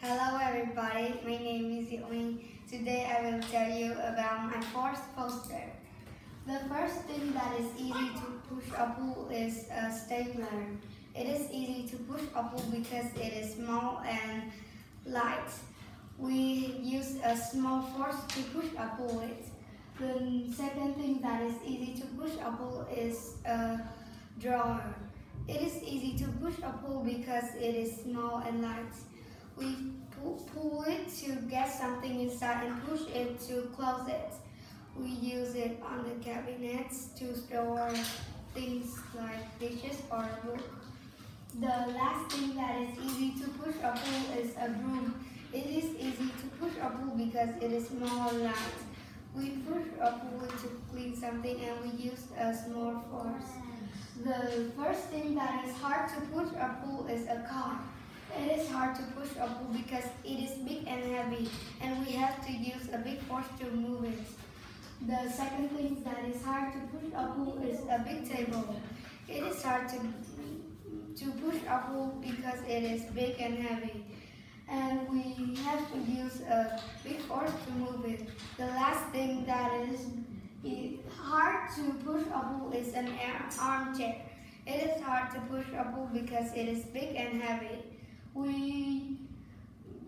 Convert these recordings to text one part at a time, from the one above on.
Hello everybody, my name is Yumi. Today I will tell you about my force poster. The first thing that is easy to push a pull is a stapler. It is easy to push a pull because it is small and light. We use a small force to push a pull it. The second thing that is easy to push a pull is a drawer. It is easy to push a pull because it is small and light. We pull, it to get something inside and push it to close it. We use it on the cabinets to store things like dishes or a book. The last thing that is easy to push or pull is a broom. It is easy to push or pull because it is small and light. We push or pull to clean something and we use a small force. The first thing that is hard to push or pull is a car. It is hard to push a pull because it is big and heavy and we have to use a big force to move it. The second thing that is hard to push a pull is a big table. It is hard to, to push a pull because it is big and heavy and we have to use a big force to move it. The last thing that is hard to push a pull is an armchair. It is hard to push a pull because it is big and heavy we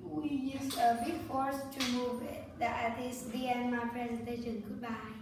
we use a uh, big force to move it. That is the end of my presentation. Goodbye.